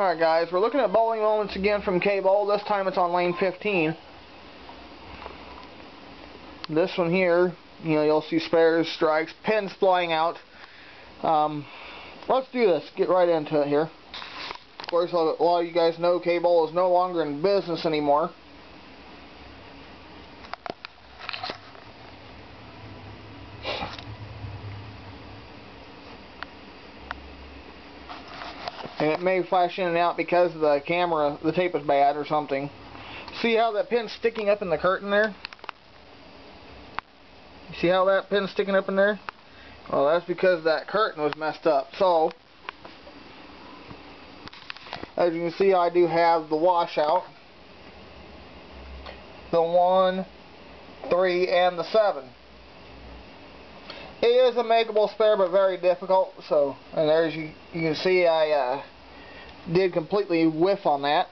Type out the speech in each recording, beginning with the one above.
Alright guys, we're looking at bowling moments again from K-Bowl. This time it's on lane 15. This one here, you know, you'll see spares, strikes, pins flying out. Um, let's do this. Get right into it here. Of course, a lot of you guys know K-Bowl is no longer in business anymore. And it may flash in and out because the camera, the tape is bad or something. See how that pin's sticking up in the curtain there? See how that pin's sticking up in there? Well, that's because that curtain was messed up. So, as you can see, I do have the washout. The 1, 3, and the 7. It is a makeable spare, but very difficult. So, and there's you, you can see I uh, did completely whiff on that.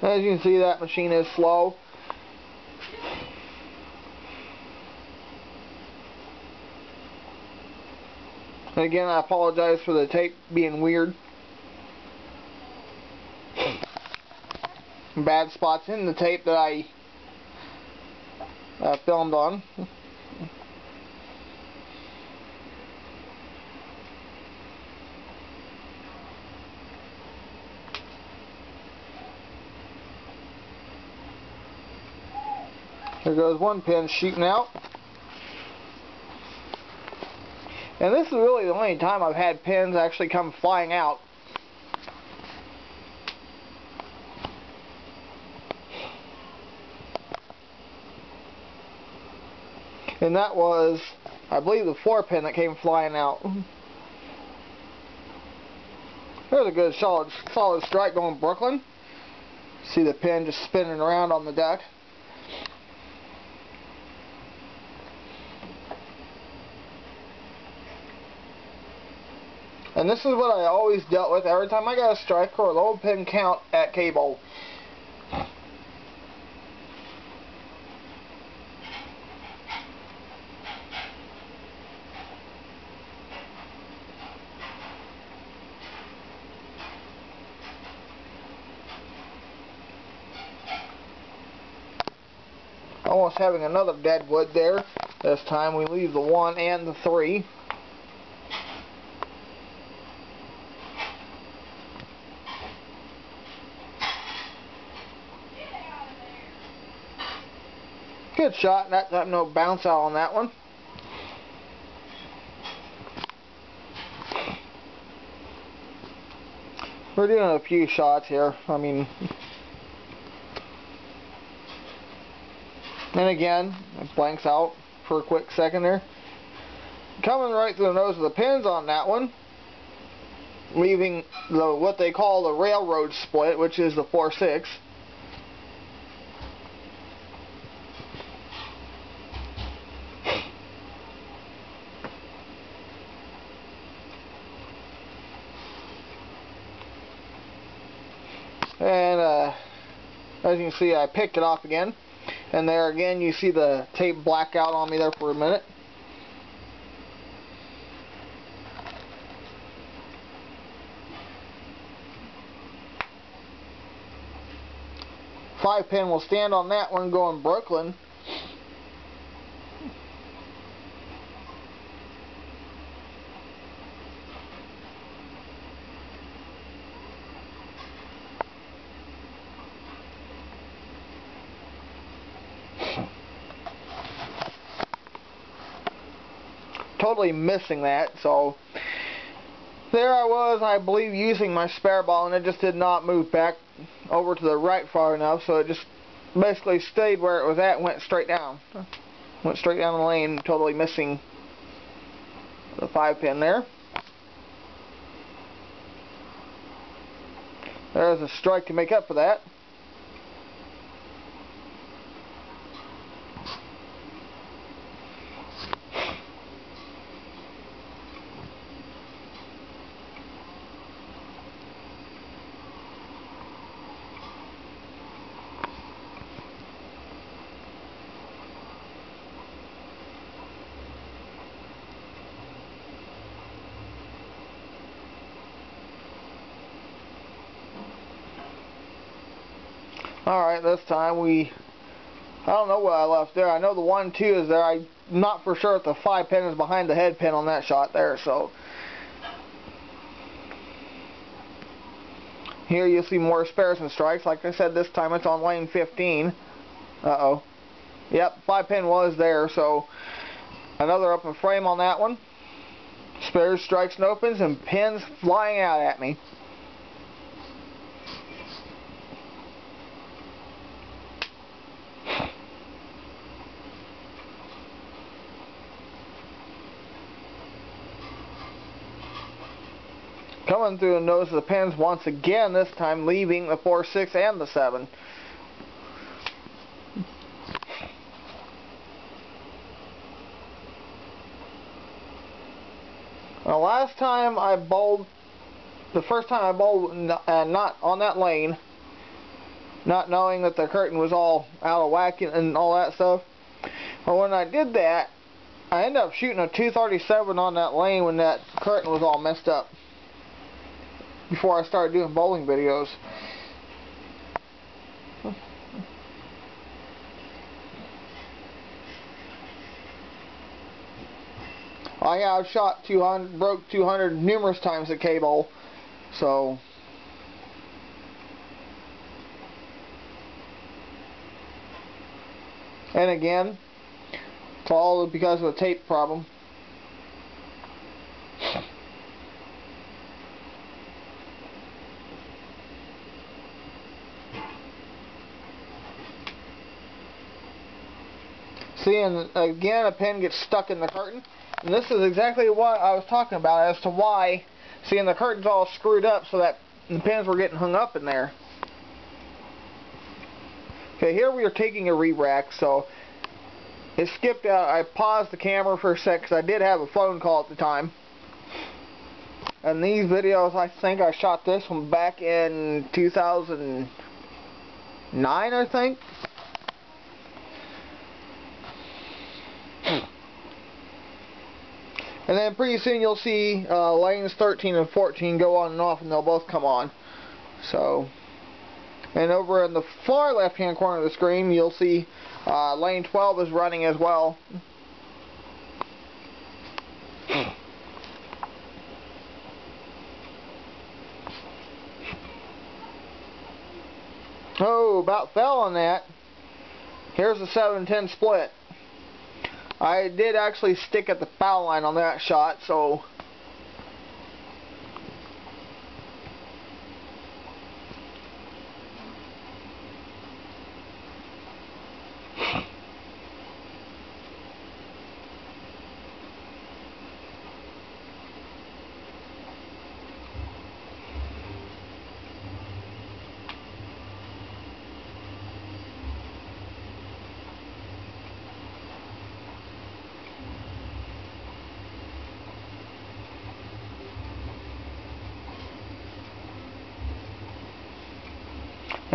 As you can see, that machine is slow. Again, I apologize for the tape being weird. Bad spots in the tape that I uh, filmed on. There goes one pin shooting out. And this is really the only time I've had pins actually come flying out. And that was, I believe, the four pin that came flying out. There's a good solid, solid strike going Brooklyn. See the pin just spinning around on the deck. And this is what I always dealt with every time I got a strike or a low pin count at K-Bowl. Almost having another dead wood there. This time we leave the 1 and the 3. Good shot. That got no bounce out on that one. We're doing a few shots here. I mean, And again, it blanks out for a quick second there. Coming right through the nose of the pins on that one, leaving the what they call the railroad split, which is the 4-6. And uh, as you can see, I picked it off again. And there again, you see the tape black out on me there for a minute. Five pin will stand on that one going Brooklyn. Totally missing that. So there I was, I believe, using my spare ball, and it just did not move back over to the right far enough, so it just basically stayed where it was at and went straight down. Went straight down the lane, totally missing the 5 pin there. There's a strike to make up for that. Alright, this time we... I don't know what I left there. I know the 1-2 is there. I'm not for sure if the 5 pin is behind the head pin on that shot there, so... Here you'll see more spares and strikes. Like I said, this time it's on lane 15. Uh-oh. Yep, 5 pin was there, so... Another open frame on that one. Spares, strikes, and opens, and pins flying out at me. Coming through the nose of the pins once again, this time leaving the 4, 6, and the 7. The last time I bowled, the first time I bowled uh, not on that lane, not knowing that the curtain was all out of whack and all that stuff. But when I did that, I ended up shooting a 237 on that lane when that curtain was all messed up. Before I started doing bowling videos. I have shot 200, broke 200 numerous times at K-Bowl, so... And again, it's all because of a tape problem. See, and again, a pin gets stuck in the curtain. And this is exactly what I was talking about as to why, seeing the curtains all screwed up so that the pins were getting hung up in there. Okay, here we are taking a re-rack, so it skipped out. I paused the camera for a sec because I did have a phone call at the time. And these videos, I think I shot this one back in 2009, I think. And then pretty soon you'll see uh, lanes 13 and 14 go on and off and they'll both come on. So, and over in the far left hand corner of the screen you'll see uh, lane 12 is running as well. Oh, about fell on that. Here's the 7-10 split. I did actually stick at the foul line on that shot, so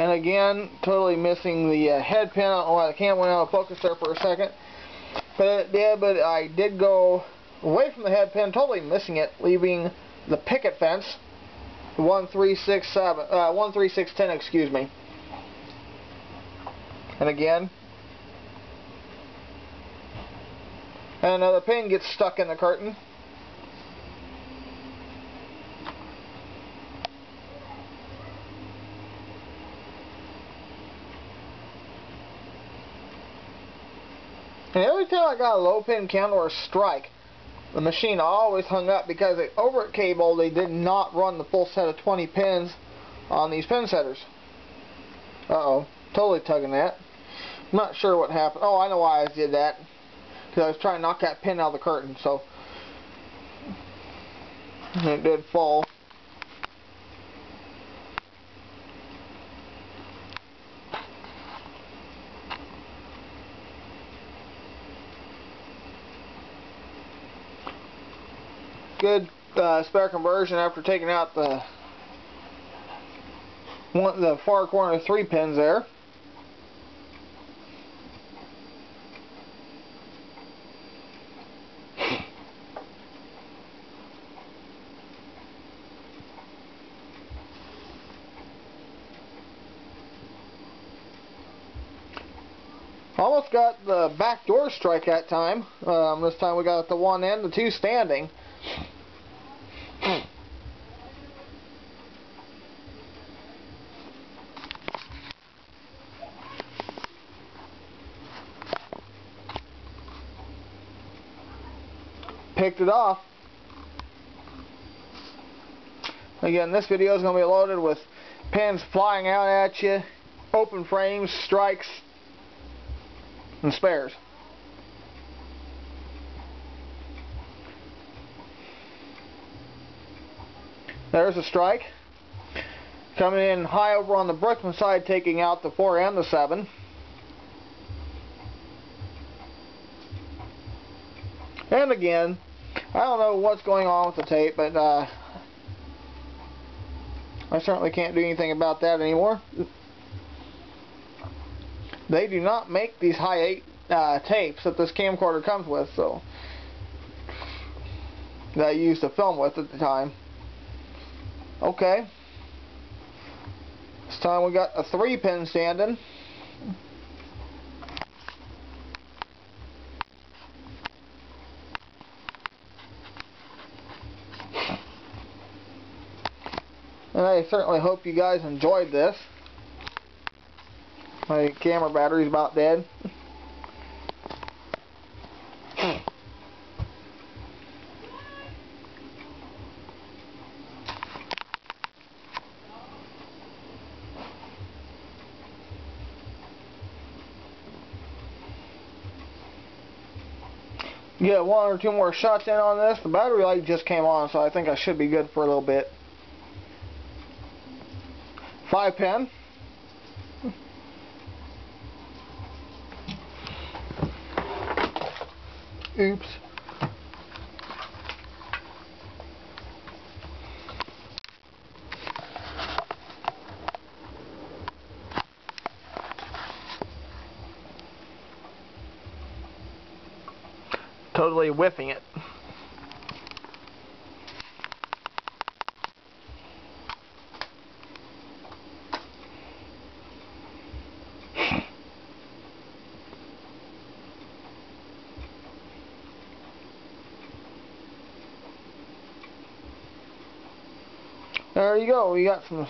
And again, totally missing the uh, head pin. Why the camera went out of focus there for a second. But it did, but I did go away from the head pin, totally missing it, leaving the picket fence, 1367, uh, 13610, excuse me. And again, and another pin gets stuck in the curtain. And time I got a low pin count or strike, the machine always hung up because they, over K-Bowl they did not run the full set of 20 pins on these pin setters. Uh-oh. Totally tugging that. I'm not sure what happened. Oh, I know why I did that. Because I was trying to knock that pin out of the curtain, so... it did fall. Good uh, spare conversion after taking out the one the far corner three pins there. Almost got the back door strike that time. Um, this time we got the one end, the two standing. Picked it off. Again, this video is going to be loaded with pins flying out at you, open frames, strikes, and spares. There's a strike. Coming in high over on the Brooklyn side, taking out the 4 and the 7. And again, I don't know what's going on with the tape, but uh, I certainly can't do anything about that anymore. They do not make these Hi8 uh, tapes that this camcorder comes with, so that I used to film with at the time. Okay. This time we got a 3 pin standing. And I certainly hope you guys enjoyed this. My camera battery's about dead. Get one or two more shots in on this. The battery light just came on, so I think I should be good for a little bit. Five pin. Oops. Totally whiffing it. There you go. We got some.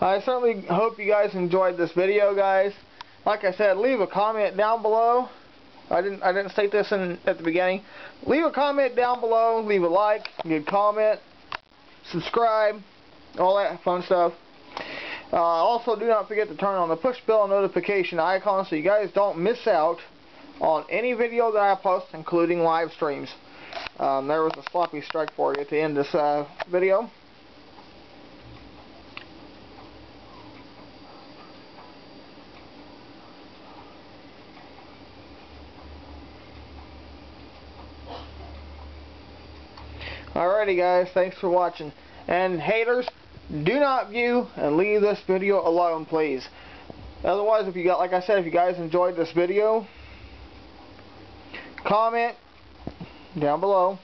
I certainly hope you guys enjoyed this video, guys. Like I said, leave a comment down below. I didn't I didn't state this in at the beginning. Leave a comment down below. Leave a like, good comment, subscribe, all that fun stuff. Uh, also, do not forget to turn on the push bell notification icon so you guys don't miss out on any video that I post, including live streams. Um, there was a sloppy strike for you at the end of this uh, video. Alrighty guys, thanks for watching. And haters, do not view and leave this video alone please. Otherwise if you got like I said if you guys enjoyed this video comment down below.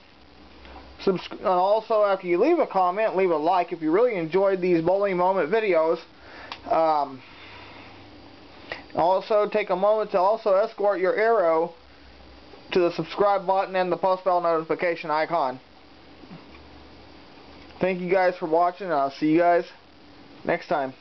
Subscri and also after you leave a comment leave a like if you really enjoyed these bowling moment videos. Um, also take a moment to also escort your arrow to the subscribe button and the post bell notification icon Thank you guys for watching. and I'll see you guys next time.